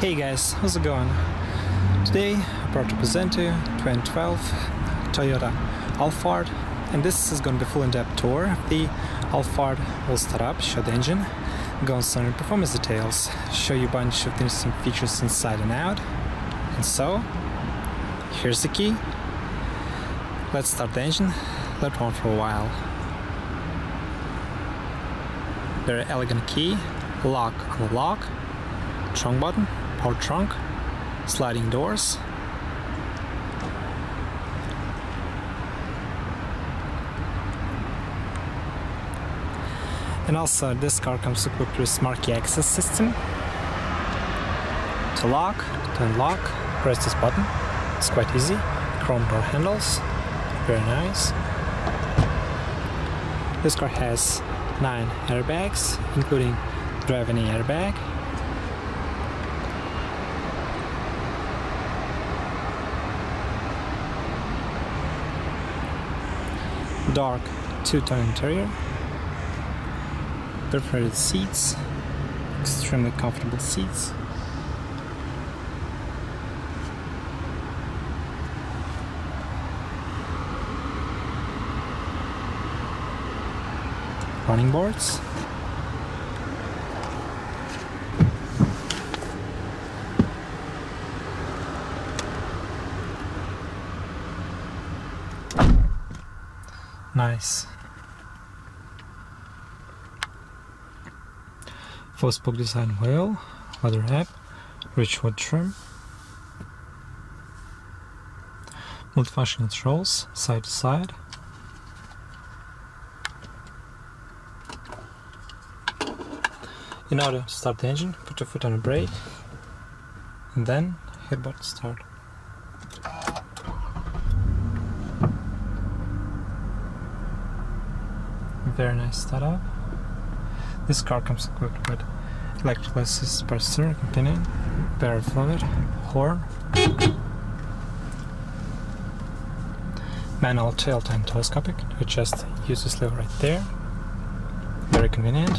Hey guys, how's it going? Today I'm proud to present you 2012 Toyota Alphard and this is going to be a full in-depth tour of the Alphard. We'll start up, show the engine, go on some performance details, show you a bunch of interesting features inside and out. And so, here's the key. Let's start the engine, let it run for a while. Very elegant key, lock on lock, trunk button, power trunk, sliding doors. And also this car comes equipped with smart key access system. To lock, to unlock, press this button. It's quite easy. Chrome door handles, very nice. This car has 9 airbags, including driving airbag, dark two-tone interior, perforated seats, extremely comfortable seats. Running boards. Nice. Spoke design wheel, leather wrap, rich wood trim, multifunction controls side to side. In order to start the engine, put your foot on the brake and then hit button start. Very nice setup. This car comes equipped with electrical assist suppressor, companion, very fluid, horn, manual tilt and telescopic, you just use this lever right there. Very convenient.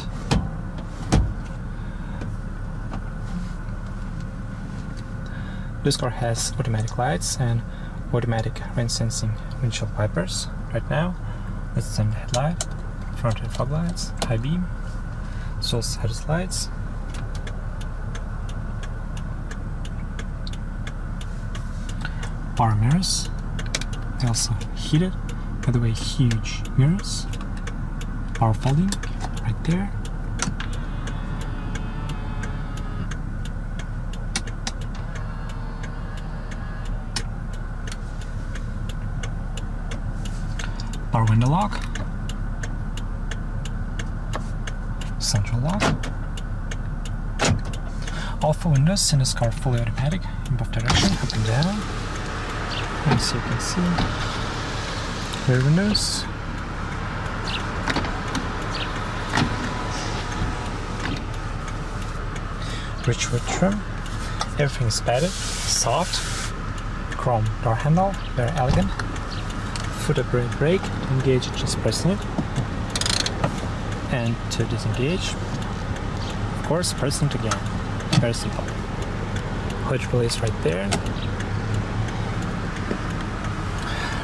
This car has automatic lights and automatic rain sensing windshield wipers. Right now, let's turn the headlight front and fog lights, high beam, soul side lights. Power mirrors, also heated, by the way, huge mirrors. Power folding, right there. Power window lock, central lock. All four windows in this car fully automatic in both directions, up and down. As you can see, rear windows. Rich wood trim. Everything is padded, soft. Chrome door handle, very elegant. Foot brake brake, engage just pressing it and to disengage, of course, press it again. Very simple. Hood release right there.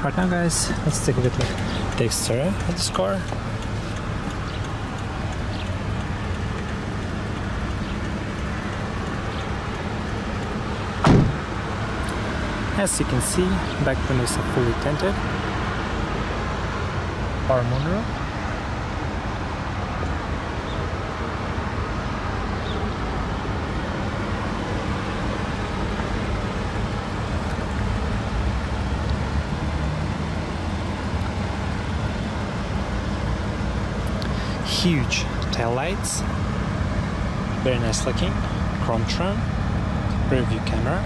Right now, guys, let's take a look at the exterior of this car. As you can see, back windows are fully tinted. Power moonroof huge tail lights, very nice looking, chrome trim, rear view camera,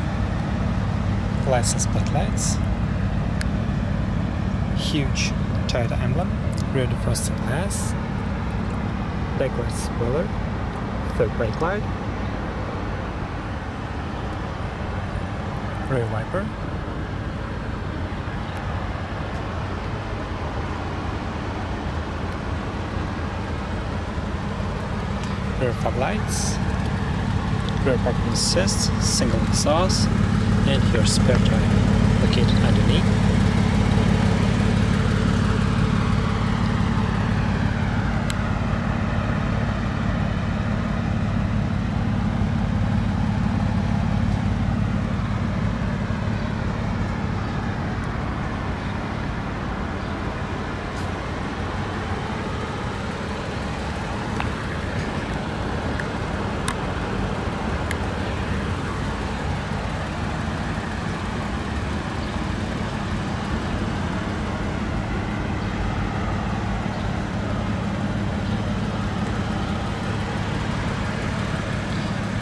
license plate lights, huge Toyota emblem, rear defrosting glass, backlight spoiler, third brake light, rear wiper, rear fog lights, rear parking assist, single exhaust, and your spare tire located underneath.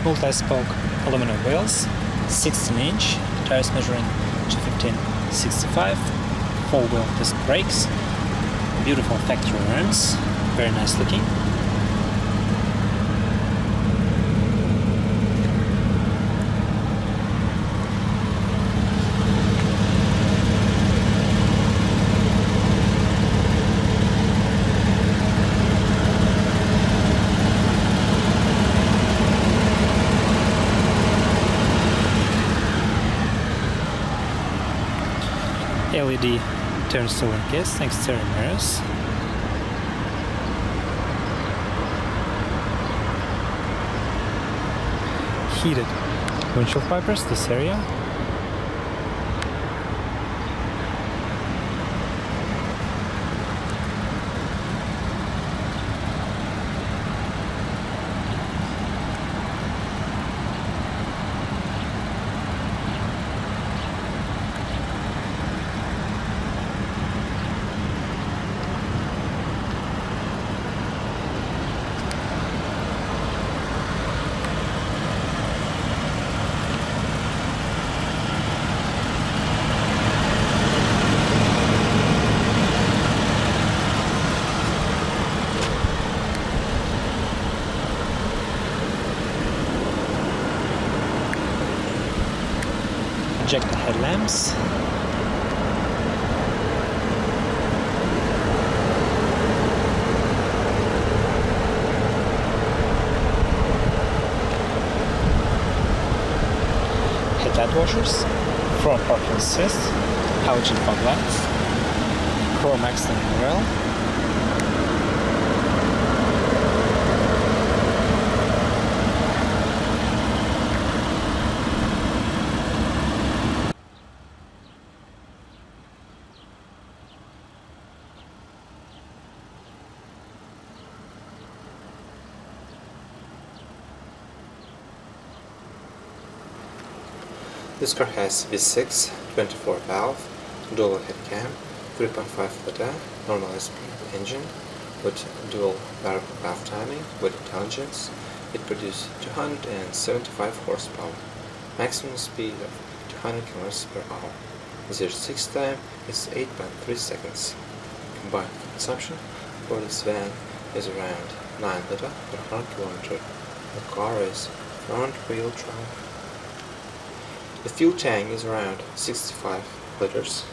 Multi-spoke aluminum wheels, 16 inch, tires measuring 215-65, four-wheel disc brakes, beautiful factory rims, very nice looking. LED turn still case, exterior mirrors. Heated windshield wipers, this area. Washers, front parking assist, halogen fog lights, chrome accent grille, This car has V6, 24 valve, dual head cam, 3.5 liter normal normalized engine with dual valve timing with intelligence. It produces 275 horsepower, maximum speed of 200 km per hour. 0-6 time is 8.3 seconds. Combined consumption for this van is around 9 liter per 100 km. The car is front wheel drive the fuel tank is around 65 liters.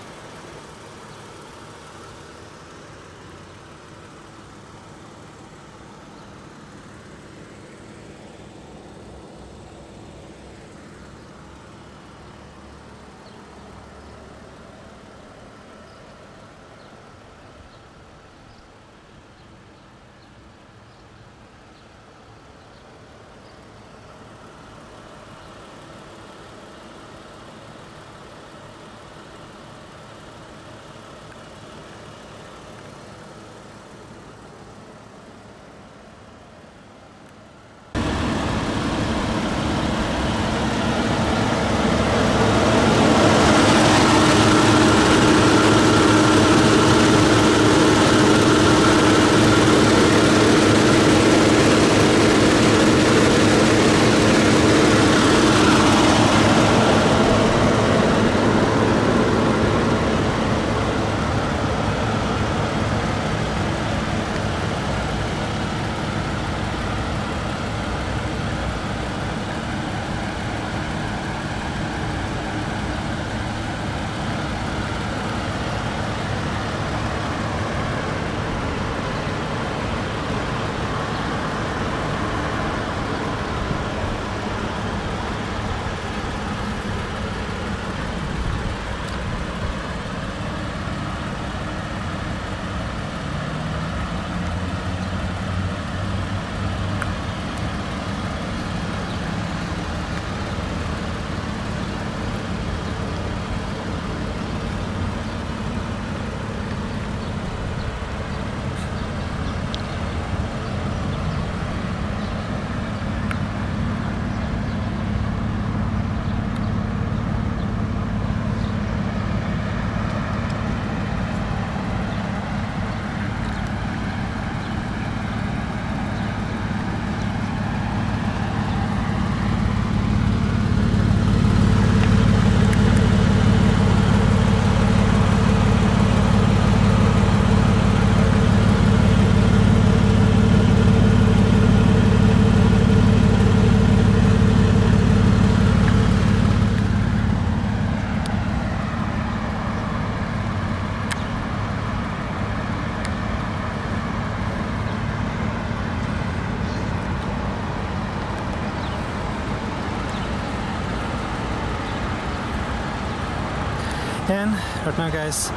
Right now guys,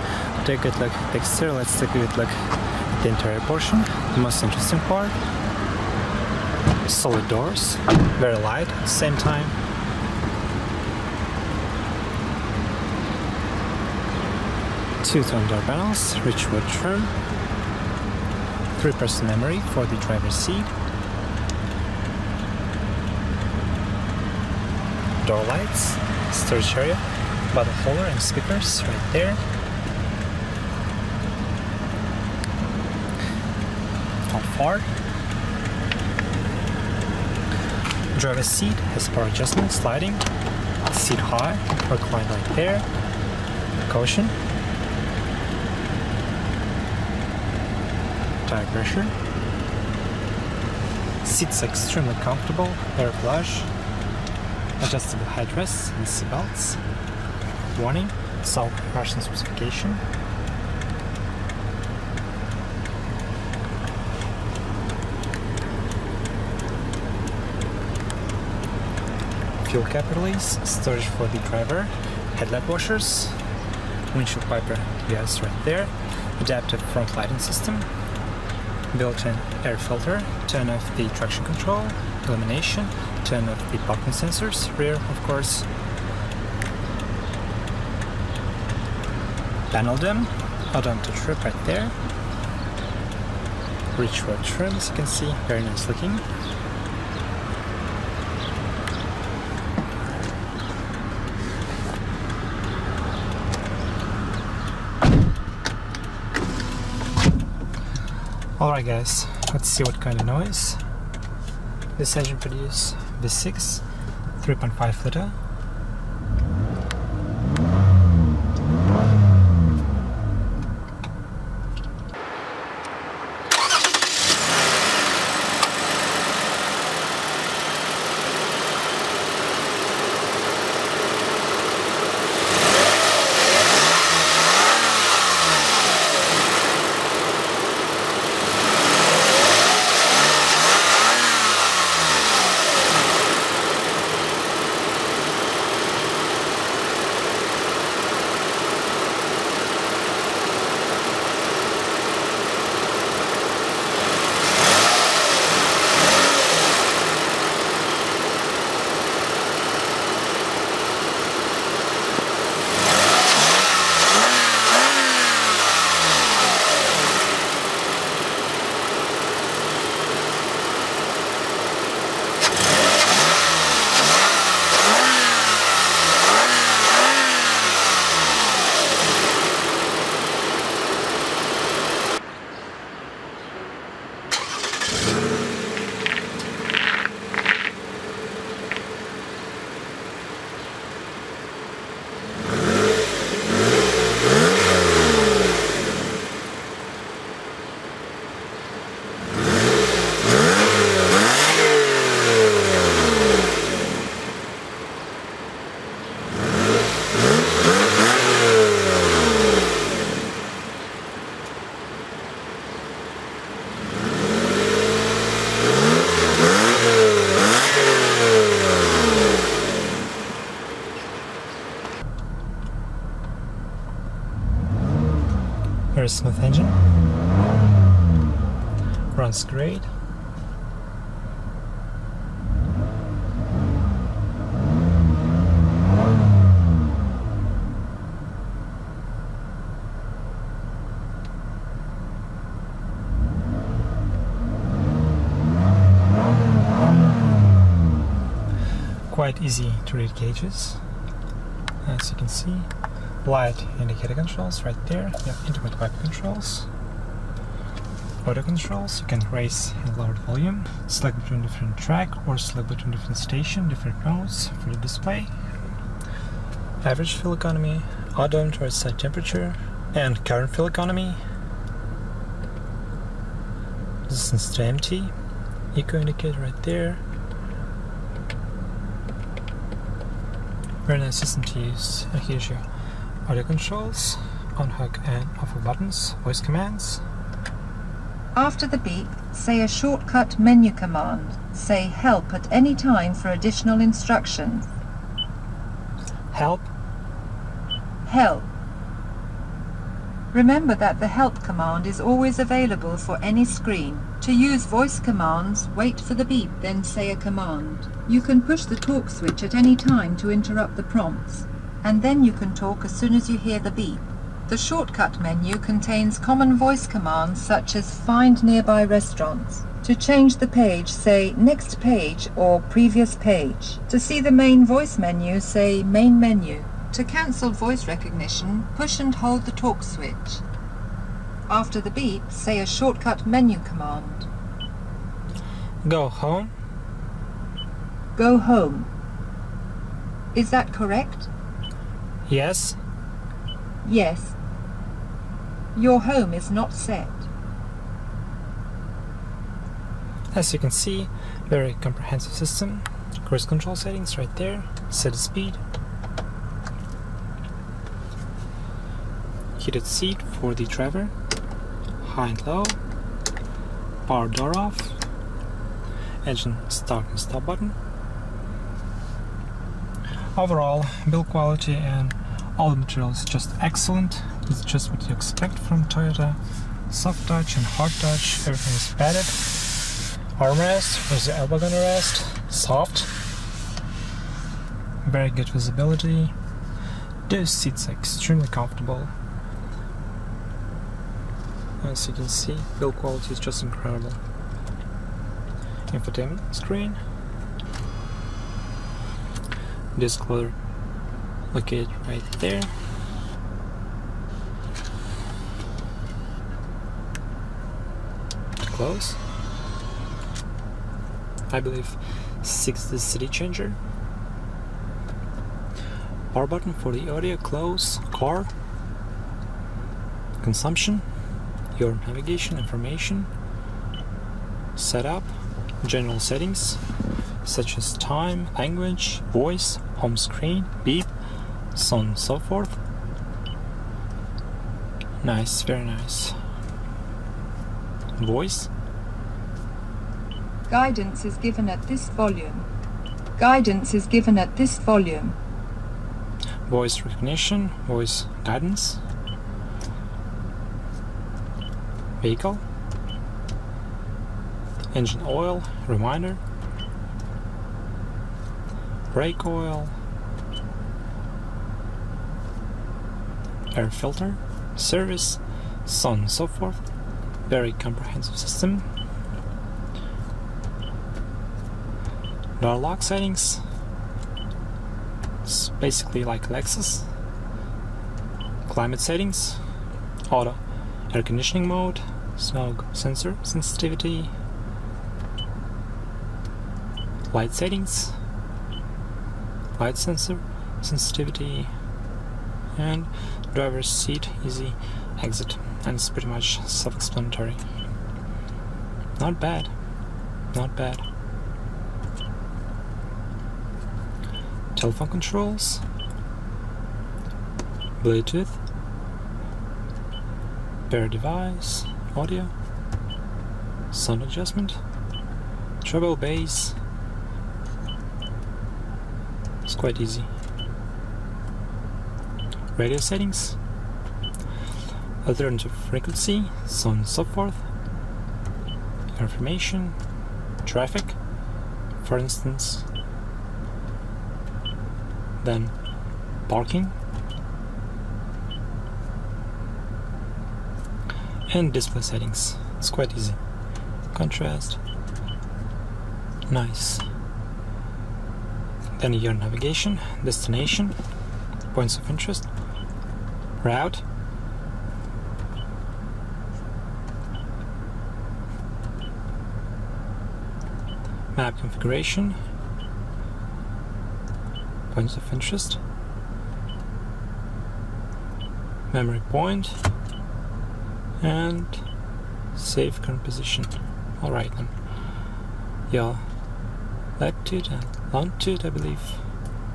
take a good look at the exterior, let's take a good look at the interior portion, the most interesting part. Solid doors, very light at the same time. Two tone door panels, rich wood trim, three-person memory for the driver's seat, door lights, storage area, bottle holder and speakers right there. Alphard. Driver's seat has power adjustment, sliding, seat high, recline right there, caution, tire pressure. Seats extremely comfortable, air plush, adjustable headrests and seat belts. Warning, South Russian specification. Fuel cap release, storage for the driver, headlight washers, windshield wiper yes right there, adaptive front lighting system, built-in air filter, turn off the traction control, illumination, turn off the parking sensors, rear of course, panel dim, odometer trip right there, rich wood trim as you can see, very nice looking. Alright guys, let's see what kind of noise this engine produces. V6, 3.5 liter. Quite easy to read gauges, as you can see light indicator controls right there. You have intermittent wiper controls. Audio controls, you can raise and lower volume, select between different track or select between different station, different modes for the display. Average fuel economy, odometer or side temperature, and current fuel economy. Distance to empty, eco indicator right there. Very nice system to use. And here's your audio controls, on hook and off buttons, voice commands. After the beep, say a shortcut menu command. Say help at any time for additional instructions. Help, Help. Remember that the help command is always available for any screen. To use voice commands, wait for the beep, then say a command. You can push the talk switch at any time to interrupt the prompts, and then you can talk as soon as you hear the beep. The shortcut menu contains common voice commands such as find nearby restaurants. To change the page, say next page or previous page. To see the main voice menu, say main menu. To cancel voice recognition, push and hold the talk switch. After the beep, say a shortcut menu command. Go home. Go home. Is that correct? Yes. Yes. Your home is not set. As you can see, very comprehensive system. Cruise control settings right there. Set speed. Heated seat for the driver. High and low. Power door off. Engine start and stop button. Overall, build quality and all the materials just excellent. It's just what you expect from Toyota. Soft touch and hard touch, everything is padded. Armrest where's the elbow gonna rest? Soft. Very good visibility. Those seats are extremely comfortable. As you can see build quality is just incredible. Infotainment screen. Disc located right there close I believe 6 CD changer. Power button for the audio, close, car, consumption, your navigation information, setup, general settings such as time, language, voice, home screen, beep, so on and so forth. Nice, very nice. Voice, Guidance is given at this volume. Guidance is given at this volume. voice recognition, voice guidance, vehicle, engine oil, reminder, brake oil, air filter, service, so on and so forth. Very comprehensive system. Door lock settings. It's basically like Lexus. Climate settings, auto air conditioning mode, smoke sensor sensitivity, light settings, light sensor sensitivity, and driver's seat easy exit. And it's pretty much self explanatory. Not bad. Not bad. telephone controls, Bluetooth, pair device, audio, sound adjustment, treble bass. It's quite easy. Radio settings, alternative frequency, so on and so forth, information, traffic, for instance, then parking. And display settings. It's quite easy. Contrast. Nice. Then your navigation destination points of interest route map configuration. Points of interest. Memory point. And save current position. Alright then. Yeah. Latitude and longitude I believe.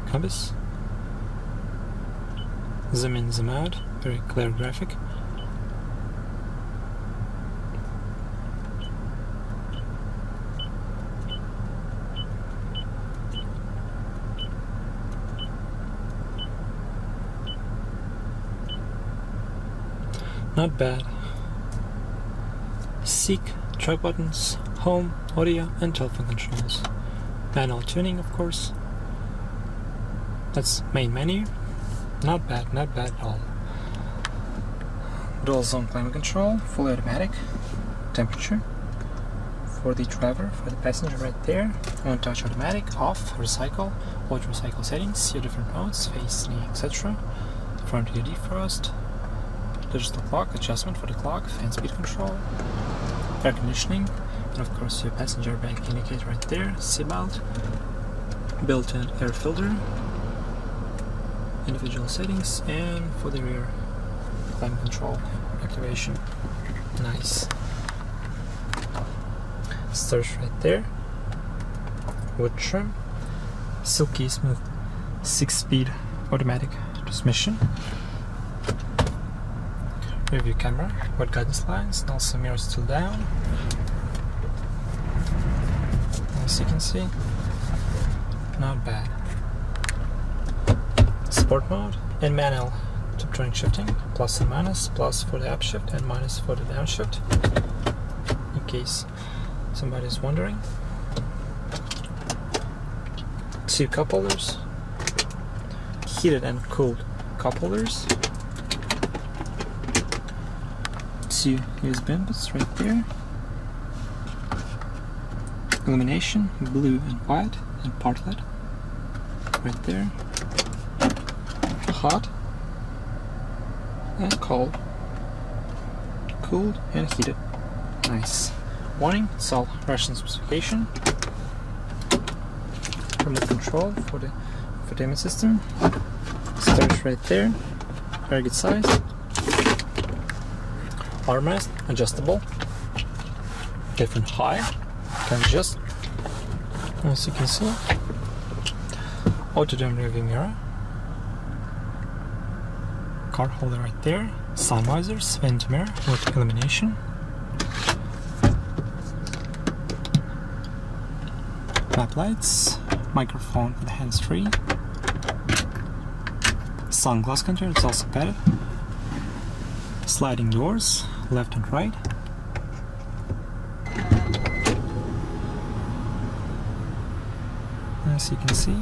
Compass. Zoom in zoom out. Very clear graphic Not bad. Seek, track buttons, home, audio, and telephone controls. Manual tuning, of course. That's main menu. Not bad, not bad at all. Dual zone climate control, fully automatic. Temperature for the driver, for the passenger right there. One touch automatic, off, recycle, auto recycle settings, your different modes, face, knee, etc. Front rear defrost, digital clock, adjustment for the clock, fan speed control, air conditioning, and of course your passenger bag indicator right there, seatbelt, built-in air filter, individual settings, and for the rear climate control activation. Nice. Stairs right there. Wood trim. Silky smooth 6-speed automatic transmission. Review camera, wide guidance lines, also mirrors still down. As you can see, not bad. Sport mode and manual Tiptronic shifting, plus and minus, plus for the upshift and minus for the downshift. In case somebody's wondering. Two cup holders, heated and cooled cup holders, USB inputs right there, illumination, blue and white, and part LED right there, hot and cold, cooled and heated, nice. Warning, it's all Russian specification. Remote control for the infotainment system. Storage right there. Very good size. Armrest, adjustable. Different height. Can adjust. As you can see. Auto dim rearview mirror. Card holder right there. Sun visors, vent mirror with illumination. Lap lights, microphone for the hands-free, sunglass container, it's also padded, sliding doors, left and right, as you can see.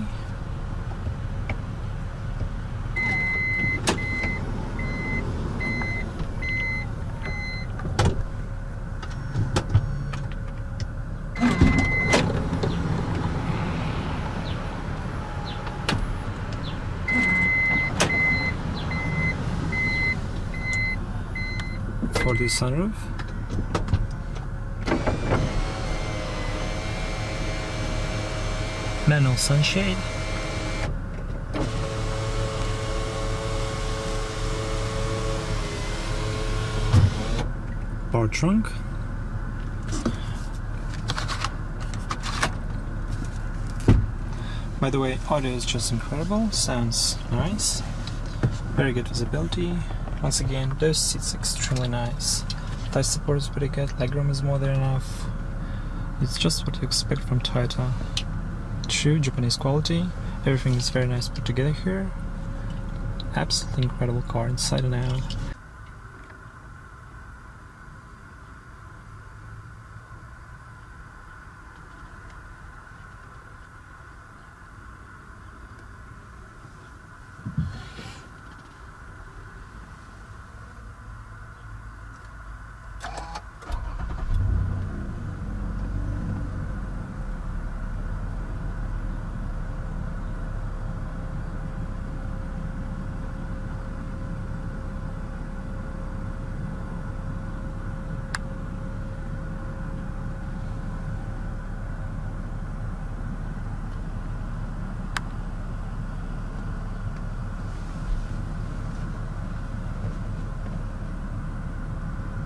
For the sunroof. Manual sunshade. Power trunk. By the way, audio is just incredible, sounds nice, very good visibility, once again, those seats extremely nice. Thigh support is pretty good, legroom is more than enough. It's just what you expect from Toyota. True Japanese quality, everything is very nice put together here. Absolutely incredible car inside and out.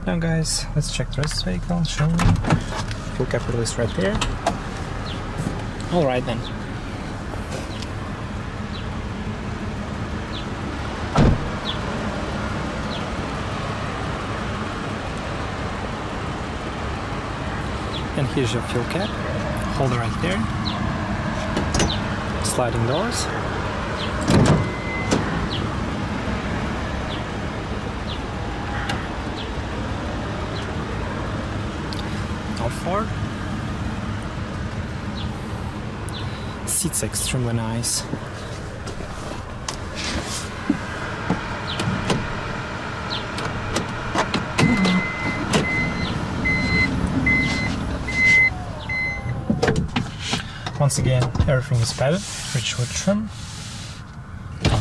Now guys, let's check the rest of the vehicle, show me. Full cap release right there. Alright then. And here's your fuel cap, holder right there. Sliding doors. Alphard. Seats extremely nice. Once again, everything is padded, rich wood trim,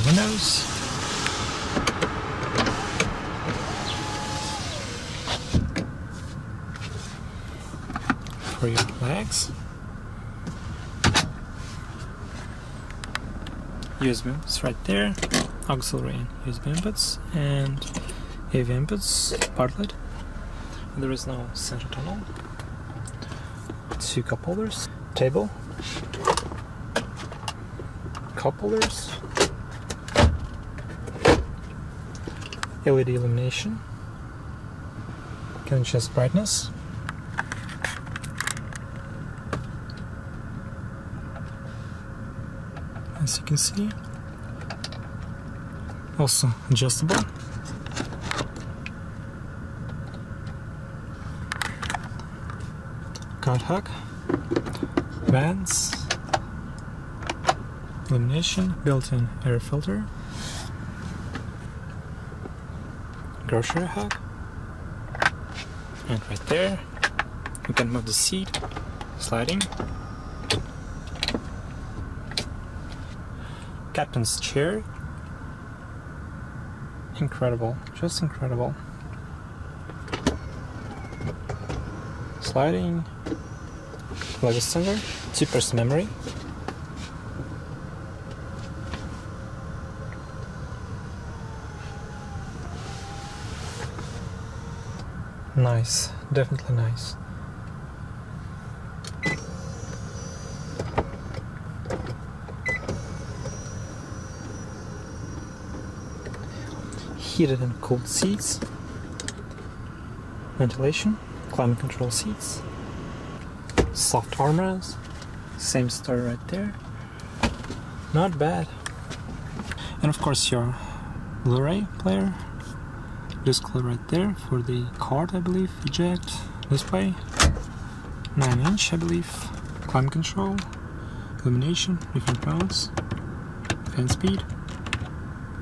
windows, for your legs. USB inputs right there, auxiliary and USB inputs, and AV inputs, partlet. There is no center tunnel. Two cup holders, table, cup holders, LED illumination, can adjust brightness, as you can see. Also adjustable. Guard hook, vents, illumination, built-in air filter, grocery hook, and right there you can move the seat, sliding, captain's chair. Incredible, just incredible. Sliding, Lego center, two person memory. Nice, definitely nice. Heated and cooled seats, ventilation, climate control seats, soft armrests, same story right there. Not bad. And of course your Blu-ray player, disc right there for the card I believe, eject, display, 9 inch I believe, climate control, illumination, different modes, fan speed,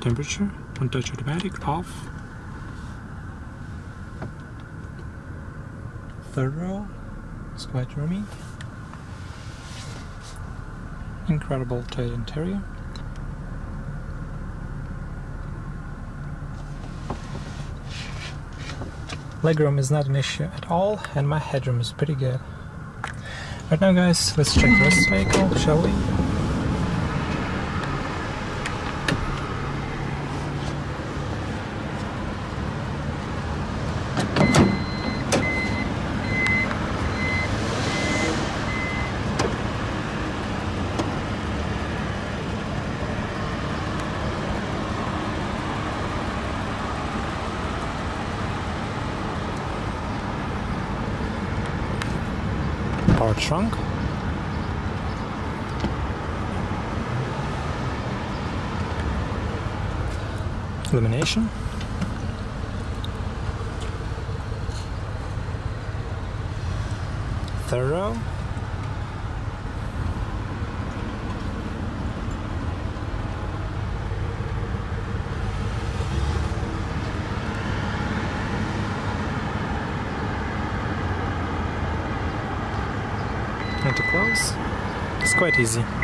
temperature, one touch automatic off. Third row, it's quite roomy. Incredible tight interior. Legroom is not an issue at all, and my headroom is pretty good. Right now guys, let's check the vehicle, shall we? power trunk. Illumination. Thorough. and to close. It's quite easy.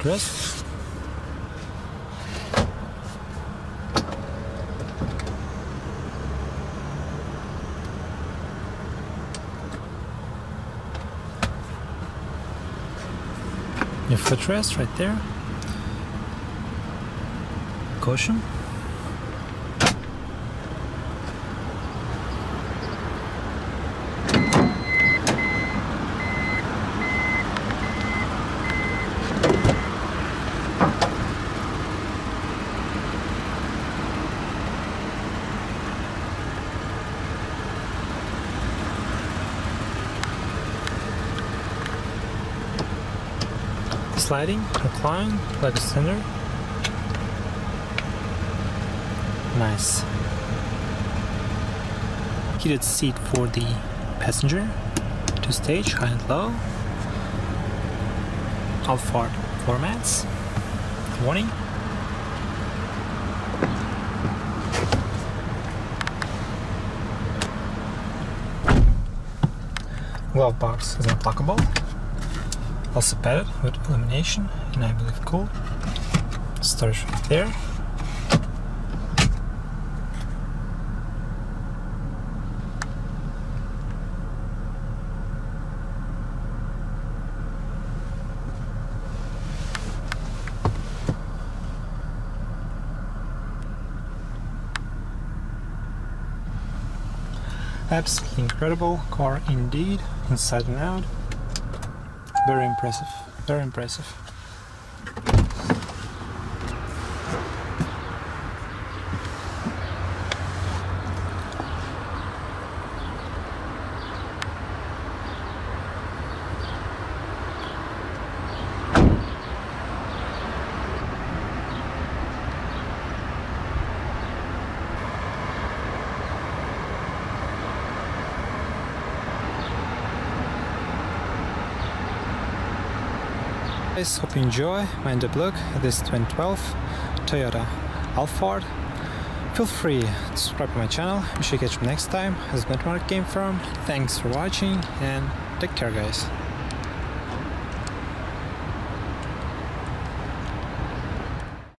Headrest. Your footrest right there. Caution. Sliding, recline, leg extender. Nice. Heated seat for the passenger. Two stage, high and low. Alphard formats. Warning. Glove box is unpluckable also padded with illumination and I believe cool. Storage right there. Absolutely incredible car indeed, inside and out. Very impressive, very impressive. Guys, hope you enjoy my end-up look at this 2012 Toyota Alphard. Feel free to subscribe to my channel, be sure catch me next time as benchmark came from. Thanks for watching and take care guys.